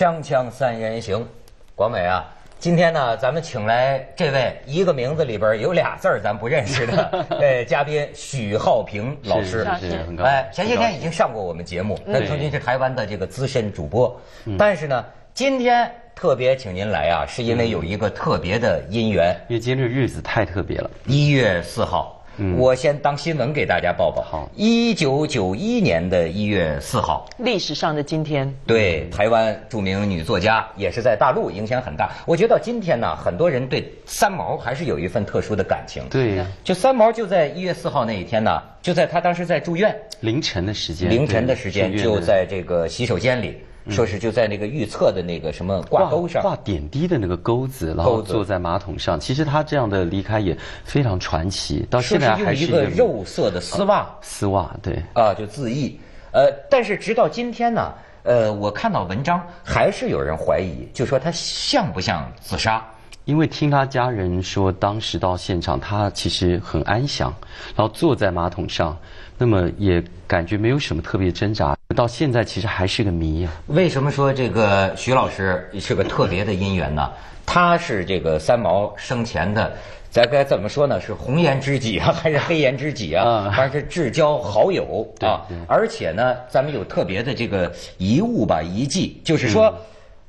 锵锵三人行，广美啊，今天呢，咱们请来这位一个名字里边有俩字儿咱不认识的呃 嘉宾许浩平老师。是是是很高。哎，前些天已经上过我们节目，他曾经是台湾的这个资深主播，但是呢，今天特别请您来啊，是因为有一个特别的因缘。因为今天这日子太特别了，一月四号，我先当新闻给大家报报。好。一九九一年的一月四号，历史上的今天，对，台湾著名女作家，也是在大陆影响很大。我觉得到今天呢，很多人对三毛还是有一份特殊的感情。对，就三毛就在一月四号那一天呢，就在他当时在住院，凌晨的时间，凌晨的时间就在这个洗手间里，说是就在那个预测的那个什么挂钩上。挂点滴的那个钩子，然后坐在马桶上。其实他这样的离开也非常传奇，到现在还是一个肉色的丝袜丝袜，对。啊，就自缢。呃，但是直到今天呢，呃，我看到文章还是有人怀疑，就说他像不像自杀？因为听他家人说，当时到现场，他其实很安详，然后坐在马桶上，那么也感觉没有什么特别挣扎。到现在其实还是个谜啊。为什么说这个徐老师是个特别的姻缘呢？他是这个三毛生前的，咱该怎么说呢？是红颜知己啊，还是黑颜知己啊？啊反正是至交好友 啊。而且呢，咱们有特别的这个遗物吧，遗迹，就是说，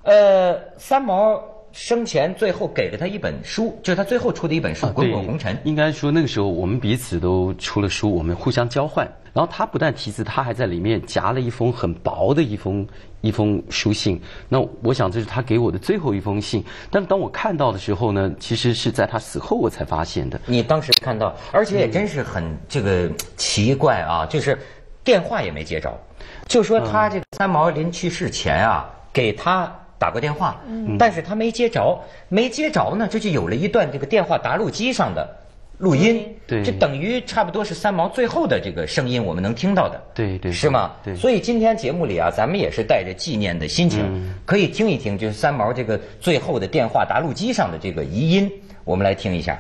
呃，三毛生前最后给了他一本书，就是他最后出的一本书《滚滚红尘》。应该说那个时候我们彼此都出了书，我们互相交换。然后他不但题字，他还在里面夹了一封很薄的一封一封书信。那我想这是他给我的最后一封信。但当我看到的时候呢，其实是在他死后我才发现的。你当时看到，而且也真是很这个奇怪啊，就是电话也没接着，就说他这个三毛临去世前啊，给他打过电话，但是他没接着，没接着呢，这就有了一段这个电话答录机上的录音，对这等于差不多是三毛最后的这个声音，我们能听到的，对对是吗？对所以今天节目里啊，咱们也是带着纪念的心情，可以听一听，就是三毛这个最后的电话答录机上的这个遗音，我们来听一下。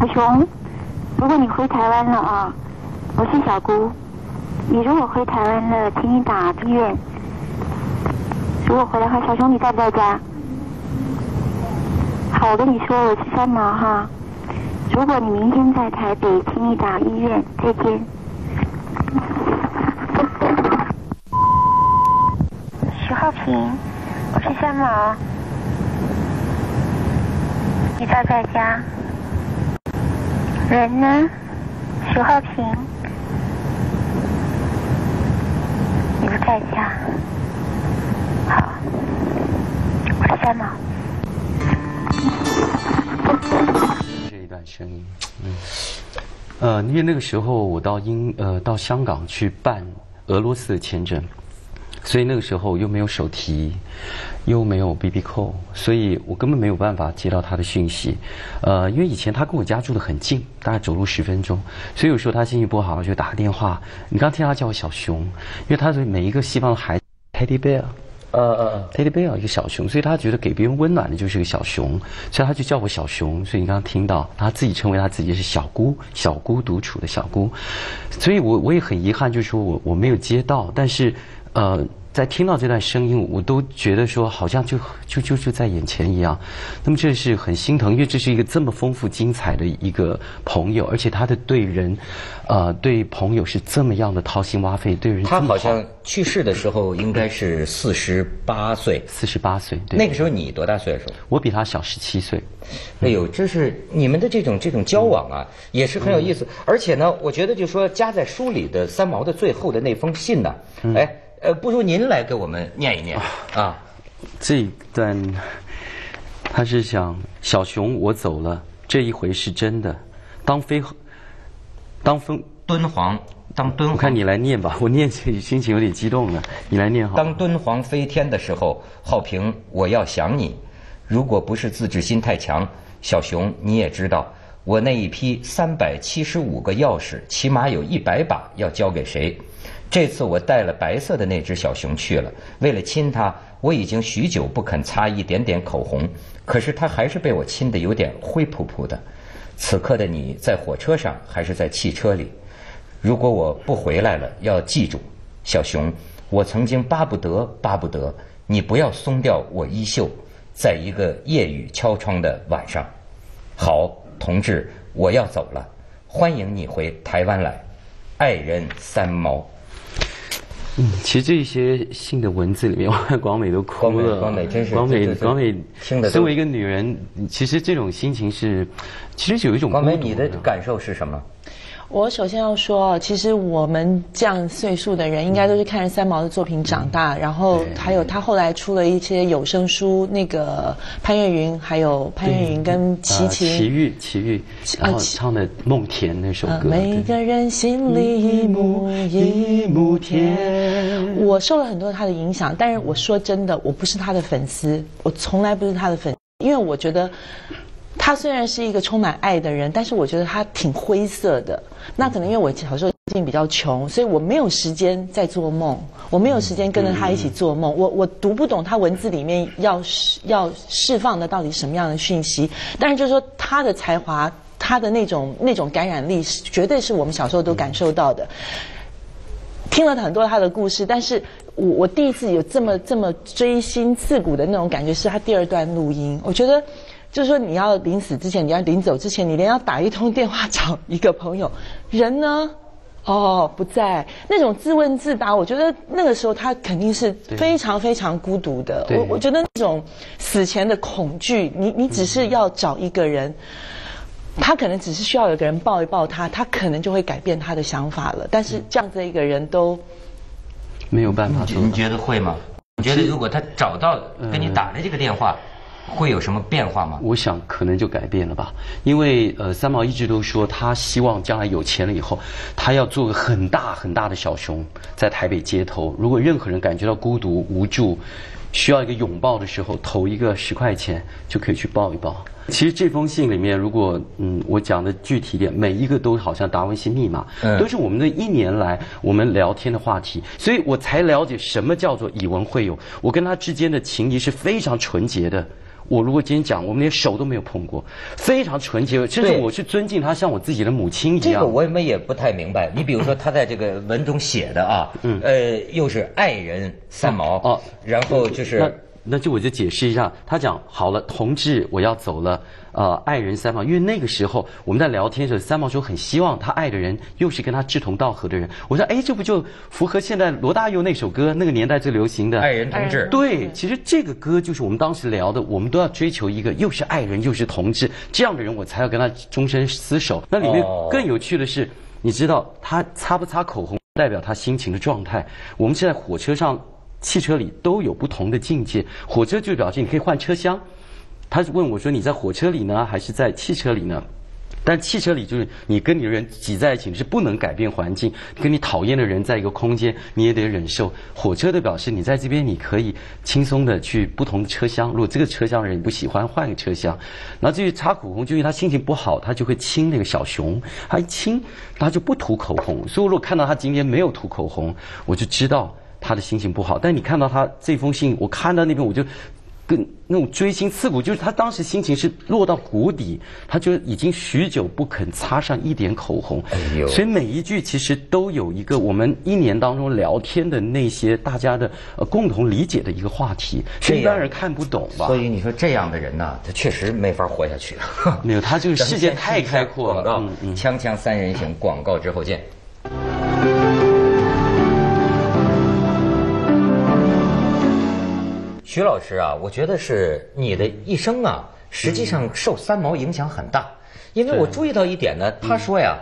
阿雄，如果你回台湾了啊，我是小姑。你如果回台湾了，请你打医院。如果回来的话，小熊你在不在家？好，我跟你说，我是三毛哈。如果你明天在台北，请你打医院。再见。徐浩平，我是三毛。你在不在家？人呢？徐浩平，你不在家。好，我是三毛。这一段声音，嗯，呃，因为那个时候我到英呃到香港去办俄罗斯的签证，所以那个时候又没有手提，又没有 BB 扣，所以我根本没有办法接到他的讯息。呃，因为以前他跟我家住的很近，大概走路十分钟，所以有时候他心情不好就打个电话。你刚听他叫我小熊，因为他是每一个西方的孩子 Teddy Bear。呃呃 Teddy Bear 一个小熊，所以他觉得给别人温暖的就是个小熊，所以他就叫我小熊。所以你刚刚听到他自己称为他自己是小姑，小姑独处的小姑。所以我我也很遗憾，就是说我我没有接到，但是呃，在听到这段声音，我都觉得说好像就就就就在眼前一样。那么这是很心疼，因为这是一个这么丰富精彩的一个朋友，而且他的对人，呃，对朋友是这么样的掏心挖肺，对人他好像去世的时候应该是四十八岁，四十八岁，对，那个时候你多大岁数？我比他小十七岁。哎呦，这是你们的这种这种交往啊，也是很有意思。而且呢，我觉得就说夹在书里的三毛的最后的那封信呢，哎，呃，不如您来给我们念一念啊。这一段，他是想小熊，我走了，这一回是真的。当飞，当风，敦煌，当敦煌，我看你来念吧，我念起心情有点激动了，你来念好。当敦煌飞天的时候，浩平，我要想你。如果不是自制心太强，小熊你也知道，我那一批三百七十五个钥匙，起码有一百把要交给谁。这次我带了白色的那只小熊去了，为了亲它，我已经许久不肯擦一点点口红，可是它还是被我亲得有点灰扑扑的。此刻的你在火车上还是在汽车里？如果我不回来了，要记住，小熊，我曾经巴不得巴不得你不要松掉我衣袖，在一个夜雨敲窗的晚上。好，同志，我要走了，欢迎你回台湾来，爱人三毛。嗯，其实这些信的文字里面，我看广美都哭了。广美，广美真是广美，广美听的。身为一个女人，其实这种心情是，其实有一种广美，你的感受是什么？我首先要说，其实我们这样岁数的人，应该都是看着三毛的作品长大，然后还有他后来出了一些有声书，那个潘越云，还有潘越云跟齐秦、齐豫、齐豫，然后唱的《梦田》那首歌。每个人心里一亩一亩田。我受了很多他的影响，但是我说真的，我不是他的粉丝，我从来不是他的粉，因为我觉得。他虽然是一个充满爱的人，但是我觉得他挺灰色的。那可能因为我小时候境比较穷，所以我没有时间在做梦，我没有时间跟着他一起做梦。我我读不懂他文字里面要要释放的到底什么样的讯息。但是就是说他的才华，他的那种那种感染力，是绝对是我们小时候都感受到的。听了很多他的故事，但是我我第一次有这么这么锥心刺骨的那种感觉，是他第二段录音。我觉得。就是说，你要临死之前，你要临走之前，你连要打一通电话找一个朋友，人呢？哦，不在。那种自问自答，我觉得那个时候他肯定是非常非常孤独的。我我觉得那种死前的恐惧，你你只是要找一个人，他可能只是需要有个人抱一抱他，他可能就会改变他的想法了。但是这样子一个人都没有办法。你觉得会吗？你觉得如果他找到跟你打了这个电话？会有什么变化吗？我想可能就改变了吧，因为呃，三毛一直都说他希望将来有钱了以后，他要做个很大很大的小熊，在台北街头，如果任何人感觉到孤独无助，需要一个拥抱的时候，投一个十块钱就可以去抱一抱。其实这封信里面，如果嗯我讲的具体点，每一个都好像达文西密码，都是我们的一年来我们聊天的话题，所以我才了解什么叫做以文会友。我跟他之间的情谊是非常纯洁的。我如果今天讲，我们连手都没有碰过，非常纯洁，甚至我去尊敬他，像我自己的母亲一样。这个我们也不太明白。你比如说，他在这个文中写的啊，呃，又是爱人三毛，哦，然后就是。那就我就解释一下，他讲好了，同志，我要走了，呃，爱人三毛，因为那个时候我们在聊天的时候，三毛说很希望他爱的人又是跟他志同道合的人。我说，哎，这不就符合现在罗大佑那首歌那个年代最流行的爱人同志？对，其实这个歌就是我们当时聊的，我们都要追求一个又是爱人又是同志这样的人，我才要跟他终身厮守。那里面更有趣的是，你知道他擦不擦口红代表他心情的状态？我们是在火车上。汽车里都有不同的境界，火车就表示你可以换车厢。他问我说：“你在火车里呢，还是在汽车里呢？”但汽车里就是你跟你的人挤在一起，你是不能改变环境。跟你讨厌的人在一个空间，你也得忍受。火车的表示你在这边，你可以轻松的去不同的车厢。如果这个车厢的人你不喜欢，换个车厢。那至于擦口红，就因为他心情不好，他就会亲那个小熊。他一亲，他就不涂口红。所以我如果看到他今天没有涂口红，我就知道。他的心情不好，但你看到他这封信，我看到那边我就，跟那种锥心刺骨，就是他当时心情是落到谷底，他就已经许久不肯擦上一点口红。哎呦！所以每一句其实都有一个我们一年当中聊天的那些大家的呃共同理解的一个话题，一般人看不懂吧？所以你说这样的人呢，他确实没法活下去。没有，他这个世界太开阔了。广 告，锵锵三人行，广告之后见。徐老师啊，我觉得是你的一生啊，实际上受三毛影响很大。因为我注意到一点呢，他说呀，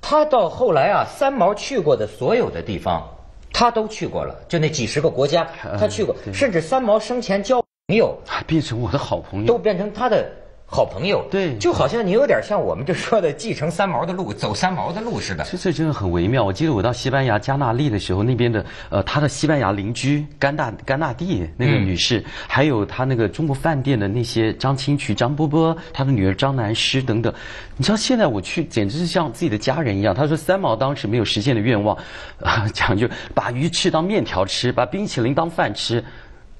他到后来啊，三毛去过的所有的地方，他都去过了，就那几十个国家，他去过，甚至三毛生前交朋友，还变成我的好朋友，都变成他的。好朋友，对，就好像你有点像我们就说的继承三毛的路，走三毛的路似的。这这真的很微妙。我记得我到西班牙加纳利的时候，那边的呃，他的西班牙邻居甘大甘大蒂那个女士，还有他那个中国饭店的那些张清渠、张波波，他的女儿张南诗等等。你知道现在我去，简直是像自己的家人一样。他说三毛当时没有实现的愿望，啊，讲究把鱼翅当面条吃，把冰淇淋当饭吃，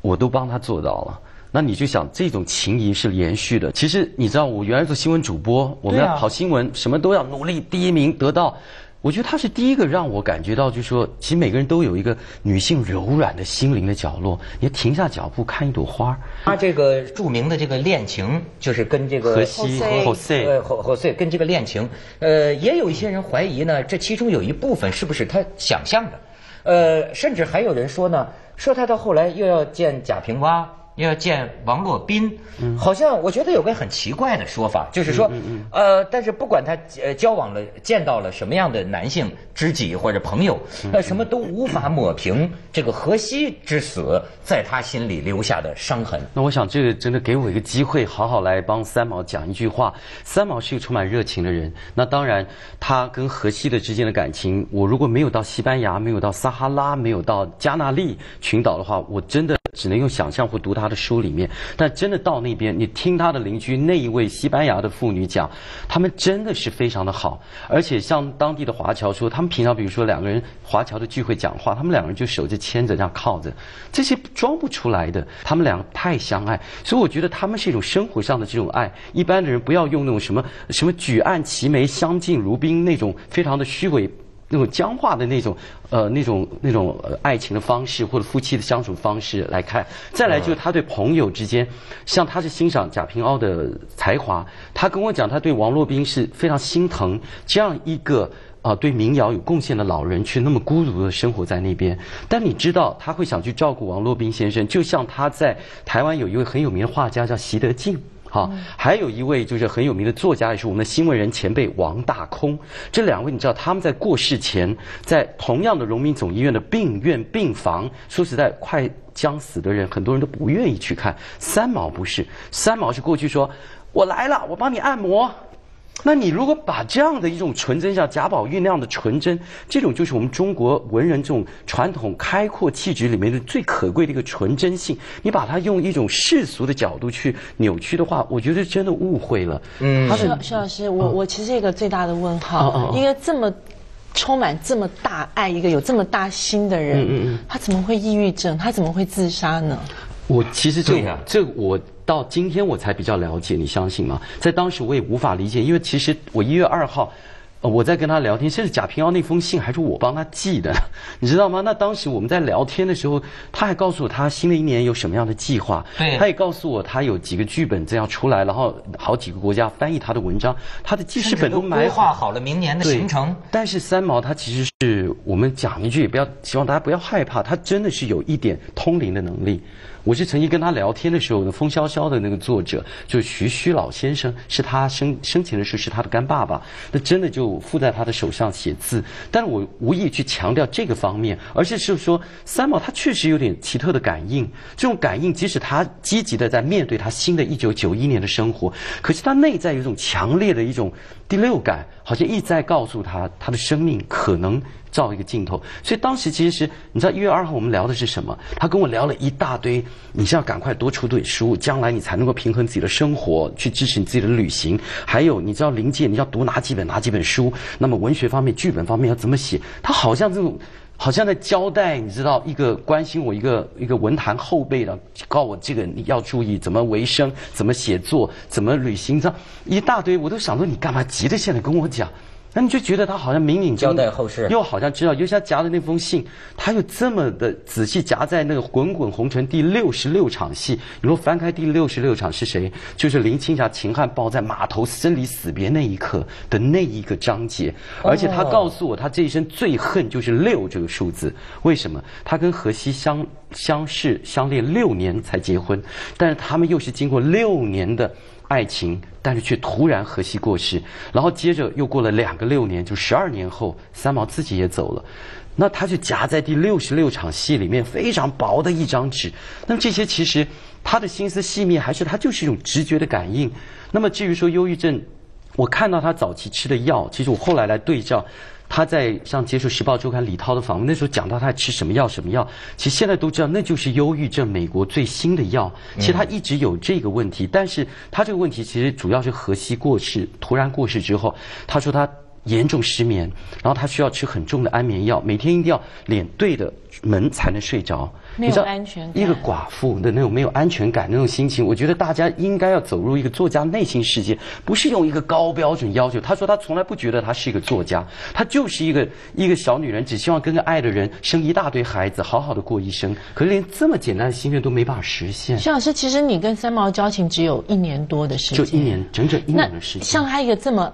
我都帮他做到了。那你就想，这种情谊是连续的。其实你知道，我原来做新闻主播，我们要跑新闻，什么都要努力第一名得到。我觉得她是第一个让我感觉到，就是说，其实每个人都有一个女性柔软的心灵的角落。你停下脚步看一朵花，他这个著名的这个恋情，就是跟这个荷西 Jose 呃和和跟这个恋情，呃，也有一些人怀疑呢，这其中有一部分是不是他想象的，呃，甚至还有人说呢，说他到后来又要见贾平凹。要见王洛宾，好像我觉得有个很奇怪的说法，就是说，呃，但是不管他呃交往了、见到了什么样的男性知己或者朋友，呃，什么都无法抹平这个荷西之死在他心里留下的伤痕。那我想，这个真的给我一个机会，好好来帮三毛讲一句话。三毛是一个充满热情的人，那当然，他跟荷西的之间的感情，我如果没有到西班牙，没有到撒哈拉，没有到加纳利群岛的话，我真的。只能用想象或读他的书里面，但真的到那边，你听他的邻居那一位西班牙的妇女讲，他们真的是非常的好，而且像当地的华侨说，他们平常比如说两个人华侨的聚会讲话，他们两个人就手就牵着这样靠着，这些装不出来的，他们两个太相爱，所以我觉得他们是一种生活上的这种爱，一般的人不要用那种什么什么举案齐眉、相敬如宾那种非常的虚伪。那种僵化的那种，呃，那种那种爱情的方式或者夫妻的相处方式来看，再来就是他对朋友之间，像他是欣赏贾平凹的才华，他跟我讲他对王洛宾是非常心疼这样一个啊对民谣有贡献的老人，却那么孤独的生活在那边。但你知道他会想去照顾王洛宾先生，就像他在台湾有一位很有名的画家叫席德进。好，还有一位就是很有名的作家，也是我们的新闻人前辈王大空。这两位你知道，他们在过世前，在同样的荣民总医院的病院病房，说实在，快将死的人，很多人都不愿意去看。三毛不是，三毛是过去说，我来了，我帮你按摩。那你如果把这样的一种纯真，像贾宝玉那样的纯真，这种就是我们中国文人这种传统开阔气质里面的最可贵的一个纯真性，你把它用一种世俗的角度去扭曲的话，我觉得真的误会了。嗯，徐徐老师，我我其实一个最大的问号，一个这么充满这么大爱，一个有这么大心的人，嗯嗯他怎么会抑郁症？他怎么会自杀呢？我其实这这我到今天我才比较了解，你相信吗？在当时我也无法理解，因为其实我一月二号，我在跟他聊天，甚至贾平凹那封信还是我帮他寄的，你知道吗？那当时我们在聊天的时候，他还告诉我他新的一年有什么样的计划，他也告诉我他有几个剧本这样出来，然后好几个国家翻译他的文章，他的记事本都规划好了明年的行程。但是三毛他其实是我们讲一句也不要，希望大家不要害怕，他真的是有一点通灵的能力。我是曾经跟他聊天的时候，《风萧萧》的那个作者就是徐虚老先生，是他生生前的时候是他的干爸爸，那真的就附在他的手上写字。但是我无意去强调这个方面，而是是说三毛他确实有点奇特的感应。这种感应，即使他积极的在面对他新的一九九一年的生活，可是他内在有一种强烈的一种第六感，好像一再告诉他，他的生命可能。照一个镜头，所以当时其实是你知道一月二号我们聊的是什么？他跟我聊了一大堆，你是要赶快多出点书，将来你才能够平衡自己的生活，去支持你自己的旅行。还有你知道临界你要读哪几本哪几本书？那么文学方面、剧本方面要怎么写？他好像这种，好像在交代，你知道一个关心我一个一个文坛后辈的，告我这个你要注意怎么维生，怎么写作，怎么旅行，这样一大堆，我都想说你干嘛急着现在跟我讲？那你就觉得他好像明明交代后事，又好像知道，尤其他夹的那封信，他又这么的仔细夹在那个《滚滚红尘》第六十六场戏。你说翻开第六十六场是谁？就是林青霞、秦汉抱在码头生离死别那一刻的那一个章节。而且他告诉我，他这一生最恨就是六这个数字。为什么？他跟荷西相相识相恋六年才结婚，但是他们又是经过六年的。爱情，但是却突然荷西过世，然后接着又过了两个六年，就十二年后，三毛自己也走了，那他就夹在第六十六场戏里面，非常薄的一张纸。那么这些其实他的心思细密，还是他就是一种直觉的感应。那么至于说忧郁症，我看到他早期吃的药，其实我后来来对照。他在上接受《时报周刊》李涛的访问，那时候讲到他吃什么药什么药，其实现在都知道那就是忧郁症美国最新的药。其实他一直有这个问题，但是他这个问题其实主要是荷西过世，突然过世之后，他说他严重失眠，然后他需要吃很重的安眠药，每天一定要脸对着门才能睡着。没有安全感一个寡妇的那种没有安全感那种心情，我觉得大家应该要走入一个作家内心世界，不是用一个高标准要求。他说他从来不觉得他是一个作家，他就是一个一个小女人，只希望跟个爱的人生一大堆孩子，好好的过一生。可是连这么简单的心愿都没办法实现，徐老师，其实你跟三毛交情只有一年多的时间，就一年整整一年的时间。像他一个这么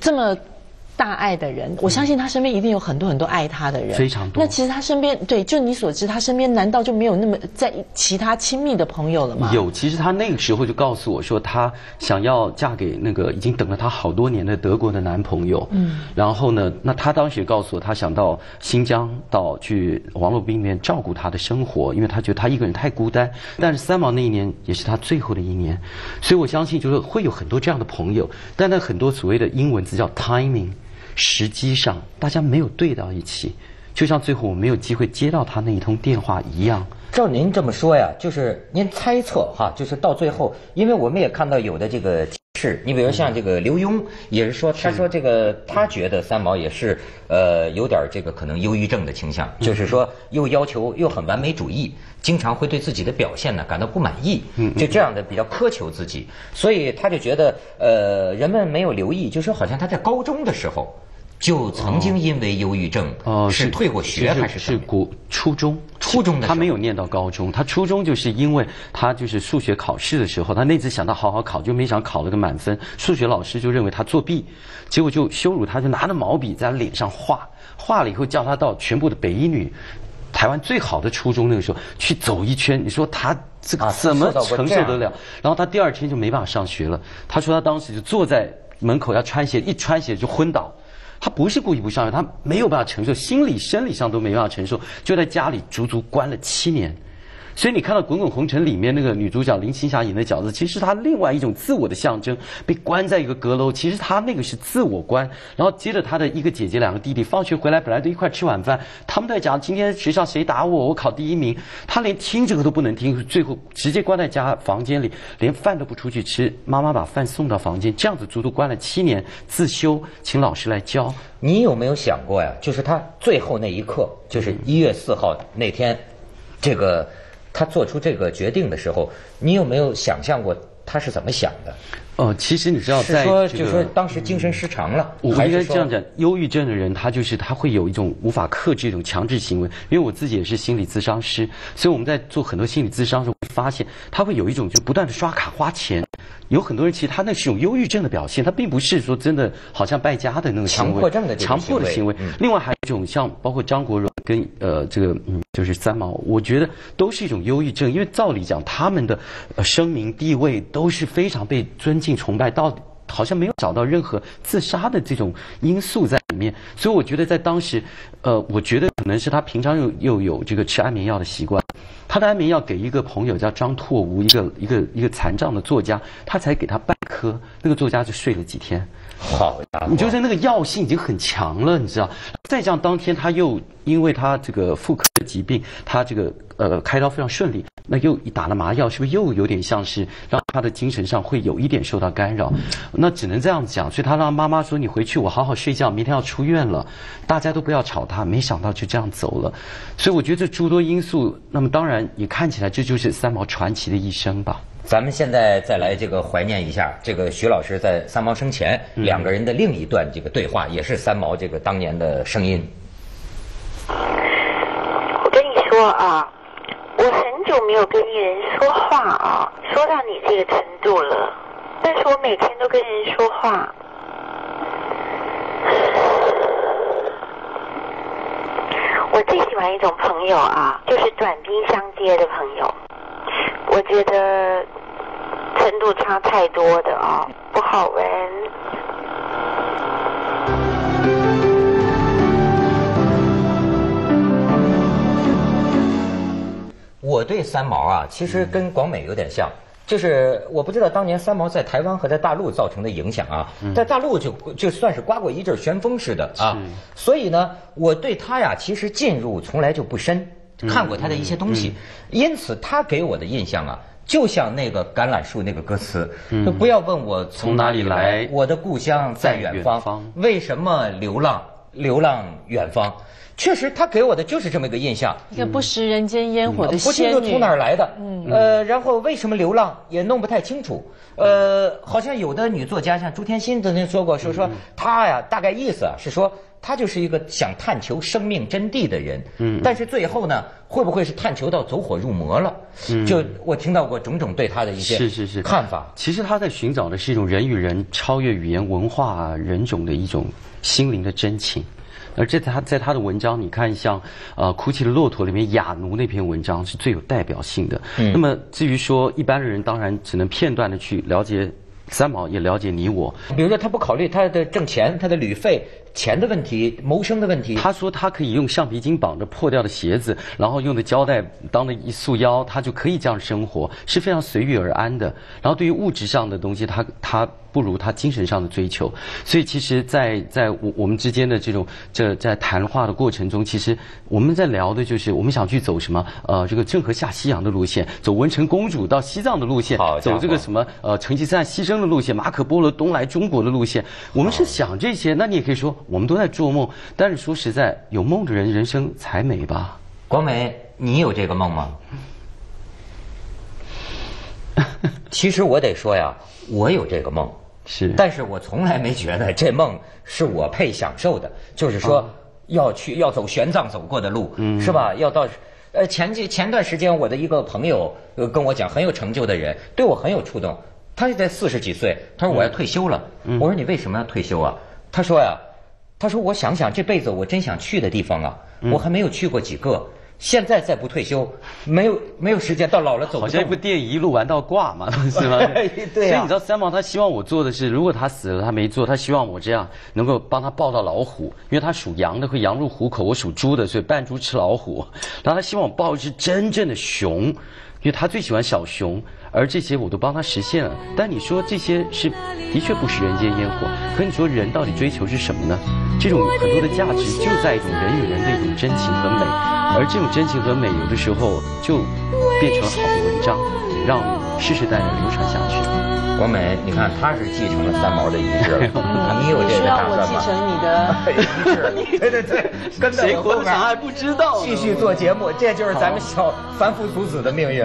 这么大爱的人，我相信他身边一定有很多很多爱他的人，非常多那其实他身边，对，就你所知，他身边难道就没有那么在其他亲密的朋友了吗？有，其实他那个时候就告诉我说，他想要嫁给那个已经等了他好多年的德国的男朋友。嗯，然后呢，那他当时也告诉我，他想到新疆到去王洛宾里面照顾他的生活，因为他觉得他一个人太孤单。但是三毛那一年也是他最后的一年，所以我相信就是会有很多这样的朋友，但那很多所谓的英文字叫 timing，时机上大家没有对到一起，就像最后我没有机会接到他那一通电话一样。照您这么说呀，就是您猜测哈，就是到最后，因为我们也看到有的这个是，你比如像这个刘墉也是说，他说这个他觉得三毛也是呃有点这个可能忧郁症的倾向，就是说又要求又很完美主义，经常会对自己的表现呢感到不满意，就这样的比较苛求自己，所以他就觉得呃人们没有留意，就说好像他在高中的时候。就曾经因为忧郁症，哦，是退过学还是是国初中？初中他没有念到高中，他初中就是因为他就是数学考试的时候，他那次想到好好考，就没想考了个满分，数学老师就认为他作弊，结果就羞辱他，就拿着毛笔在他脸上画，画了以后叫他到全部的北一女。台湾最好的初中那个时候去走一圈，你说他这个啊怎么承受得了？然后他第二天就没办法上学了。他说他当时就坐在门口要穿鞋，一穿鞋就昏倒。他不是故意不上学，他没有办法承受，心理、生理上都没办法承受，就在家里足足关了七年。所以你看到《滚滚红尘》里面那个女主角林青霞演的角色，其实她另外一种自我的象征，被关在一个阁楼。其实她那个是自我关，然后接着她的一个姐姐、两个弟弟放学回来，本来都一块吃晚饭，他们在讲今天学校谁打我，我考第一名，她连听这个都不能听，最后直接关在家房间里，连饭都不出去吃，妈妈把饭送到房间，这样子足足关了七年，自修，请老师来教。你有没有想过呀？就是他最后那一刻，就是一月四号那天，这个他做出这个决定的时候，你有没有想象过他是怎么想的？哦，其实你知道，在是说，当时精神失常了，我应该这样讲，忧郁症的人他就是他会有一种无法克制一种强制行为。因为我自己也是心理咨商师，所以我们在做很多心理咨商的时候，会发现他会有一种就不断的刷卡花钱。有很多人其实他那是一种忧郁症的表现，他并不是说真的好像败家的那种行为强迫症的强迫的行行为。为嗯另外还有一种像包括张国荣跟呃这个嗯就是三毛，我觉得都是一种忧郁症，因为照理讲他们的呃声名地位都是非常被尊敬崇拜，到好像没有找到任何自杀的这种因素在里面，所以我觉得在当时，呃，我觉得可能是他平常又又有这个吃安眠药的习惯，他的安眠药给一个朋友叫张拓吾，一个一个一个残障的作家，他才给他半颗，那个作家就睡了几天。好家伙，你就是那个药性已经很强了，你知道？再这样，当天他又因为他这个妇科的疾病，他这个呃开刀非常顺利，那又打了麻药，是不是又有点像是让他的精神上会有一点受到干扰？那只能这样讲，所以他让妈妈说：“你回去，我好好睡觉，明天要出院了，大家都不要吵他。”没想到就这样走了，所以我觉得这诸多因素，那么当然也看起来这就是三毛传奇的一生吧。咱们现在再来这个怀念一下这个徐老师在三毛生前两个人的另一段这个对话，也是三毛这个当年的声音。我跟你说啊，久没有跟艺人说话啊，说到你这个程度了。但是我每天都跟人说话。我最喜欢一种朋友啊，就是短兵相接的朋友。我觉得程度差太多的啊，不好玩。我对三毛啊，其实跟广美有点像，就是我不知道当年三毛在台湾和在大陆造成的影响啊，在大陆就就算是刮过一阵旋风似的啊，所以呢，我对他呀其实进入从来就不深，看过他的一些东西，因此他给我的印象啊。就像那个橄榄树那个歌词，就不要问我从哪里来，我的故乡在远方，为什么流浪流浪远方？确实，他给我的就是这么一个印象，一个不食人间烟火的仙女。不清楚从哪儿来的，嗯。呃，然后为什么流浪也弄不太清楚，呃，好像有的女作家像朱天心曾经说过，说说她呀，大概意思啊是说她就是一个想探求生命真谛的人，嗯，但是最后呢，会不会是探求到走火入魔了？嗯，就我听到过种种对她的一些是是是。看法。其实她在寻找的是一种人与人超越语言文化人种的一种心灵的真情。而这他在他的文章，你看像呃《哭泣的骆驼》里面雅奴那篇文章是最有代表性的。那么至于说一般的人，当然只能片段的去了解三毛，也了解你我。比如说他不考虑他的挣钱、他的旅费、钱的问题、谋生的问题。他说他可以用橡皮筋绑着破掉的鞋子，然后用的胶带当了一束腰，他就可以这样生活，是非常随遇而安的。然后对于物质上的东西，他他。不如他精神上的追求，所以其实，在在我我们之间的这种这在谈话的过程中，其实我们在聊的就是我们想去走什么呃这个郑和下西洋的路线，走文成公主到西藏的路线，走这个什么呃成吉思汗牺牲的路线，马可波罗东来中国的路线，我们是想这些。那你也可以说我们都在做梦，但是说实在，有梦的人人生才美吧？广美，你有这个梦吗？其实我得说呀。我有这个梦，是，但是我从来没觉得这梦是我配享受的，就是说要去要走玄奘走过的路，嗯是吧？要到，呃，前几前段时间我的一个朋友呃跟我讲，很有成就的人，对我很有触动。他现在四十几岁，他说我要退休了。我说你为什么要退休啊？他说呀，他说我想想这辈子我真想去的地方啊，我还没有去过几个。现在再不退休，没有没有时间，到老了走。好像一部电影一路玩到挂嘛，是吗？对所以你知道三毛他希望我做的是，如果他死了他没做，他希望我这样能够帮他抱到老虎，因为他属羊的会羊入虎口，我属猪的所以扮猪吃老虎。然后他希望我抱一只真正的熊，因为他最喜欢小熊。而这些我都帮他实现了，但你说这些是的确不食人间烟火，可你说人到底追求是什么呢？这种很多的价值就在一种人与人的一种真情和美，而这种真情和美有的时候就变成了好的文章，让世世代代流传下去。国美，你看他是继承了三毛的遗志，你有这个打算吗？需要我继承你的 遗志？对对对，跟谁活得长还不知道，继续做节目，这就是咱们小凡夫俗子的命运。